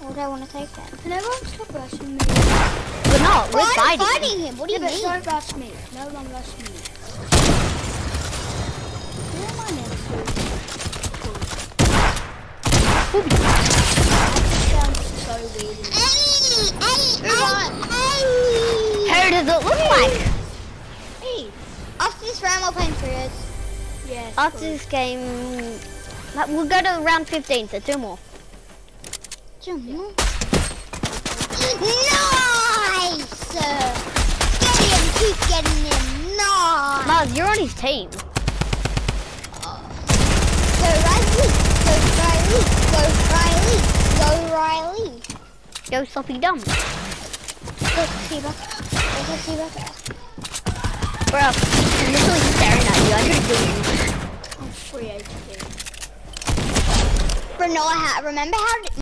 Do I want to take them? Can everyone stop rushing me? We're not. We're fighting. fighting him? What do you mean? don't rush me. No one rush me. Who am I next to? Sounds so weird. Hey, hey, How does it look like? Hey. After this round, we're playing trios. Yes. After this game, we'll go to round 15, so two more. Nice! Get him, keep getting him. Nice! Mars, you're on his team. Go Riley, go Riley, go Riley, go Riley. Go sloppy dumb. Go Sheba, go Sheba. Bro, I'm literally staring at you. I didn't do anything. I'm free HP. But no, I ha- remember how